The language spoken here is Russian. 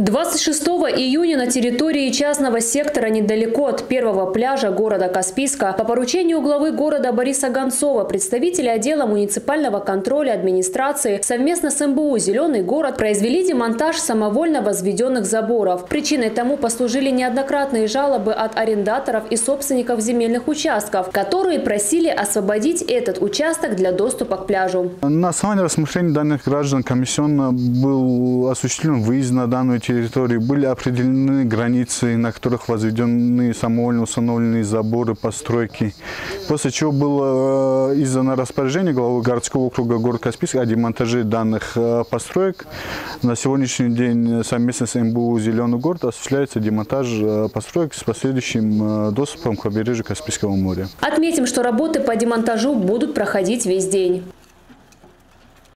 26 июня на территории частного сектора недалеко от первого пляжа города Каспийска по поручению главы города Бориса Гонцова представители отдела муниципального контроля администрации совместно с МБУ «Зеленый город» произвели демонтаж самовольно возведенных заборов. Причиной тому послужили неоднократные жалобы от арендаторов и собственников земельных участков, которые просили освободить этот участок для доступа к пляжу. На основании рассмотрения данных граждан комиссионно был осуществлен выезд на данную территории, были определены границы, на которых возведены самовольно установленные заборы, постройки. После чего было э, издано распоряжение главы городского округа города Каспийск о демонтаже данных э, построек. На сегодняшний день совместно с МБУ «Зеленый город» осуществляется демонтаж э, построек с последующим доступом к побережью Каспийского моря. Отметим, что работы по демонтажу будут проходить весь день.